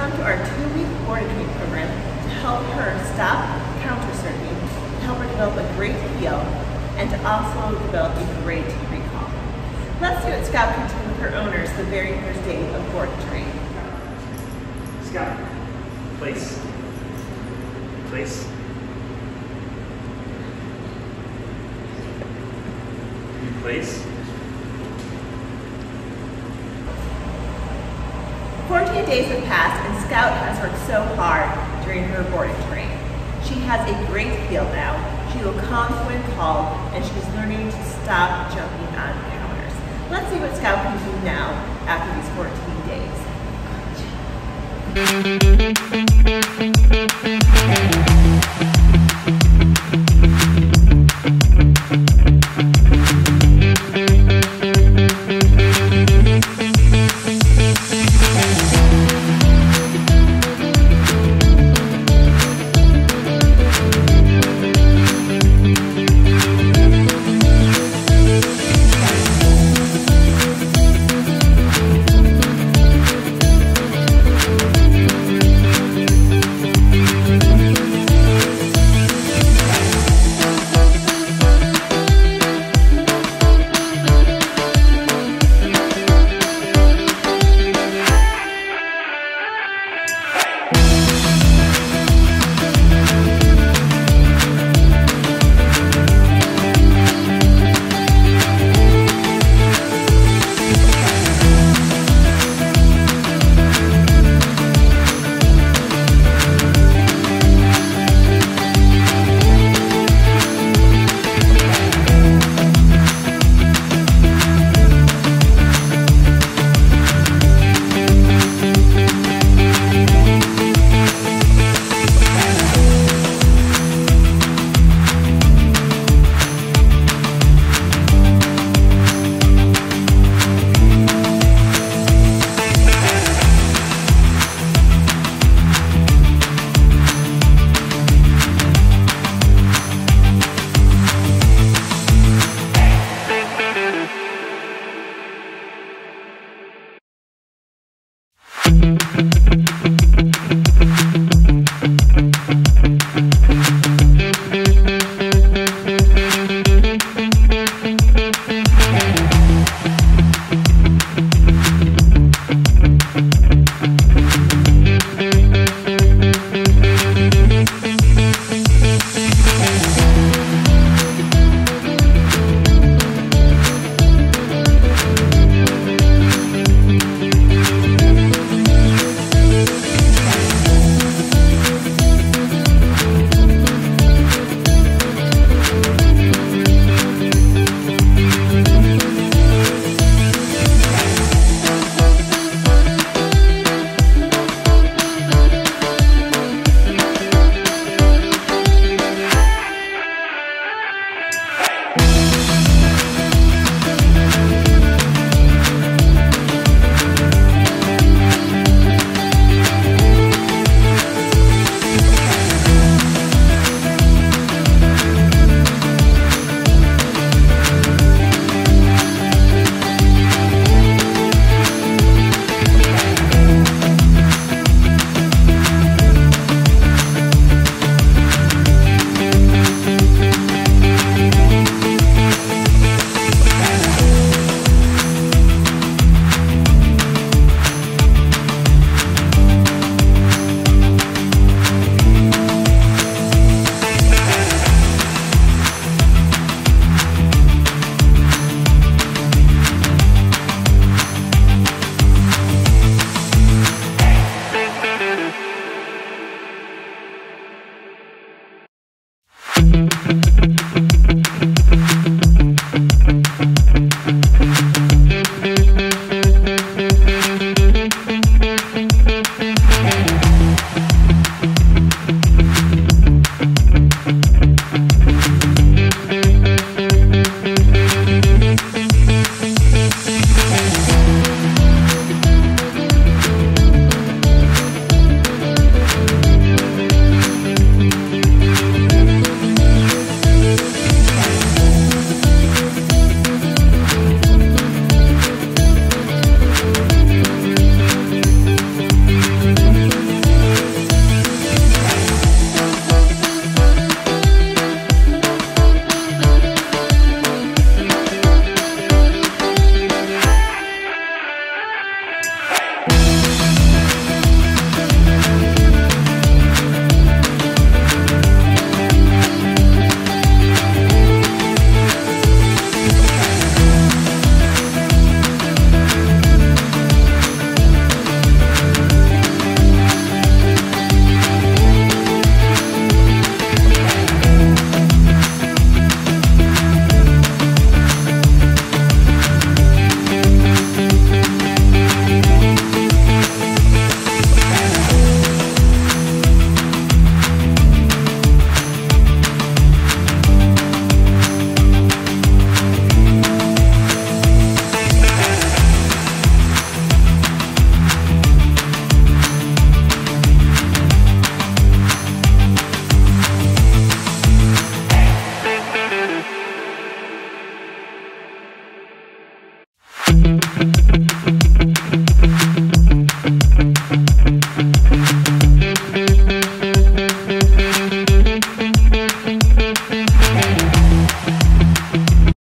come to our two-week train program to help her stop counter surfing, to help her develop a great heel, and to also develop a great recall. Let's see what Scout can do with her owners the very first day of board training. train. Scout, place. Place. Place. 14 days have passed and Scout has worked so hard during her boarding train. She has a great heel now. She will come when called and she's learning to stop jumping on counters. Let's see what Scout can do now after these 14 days.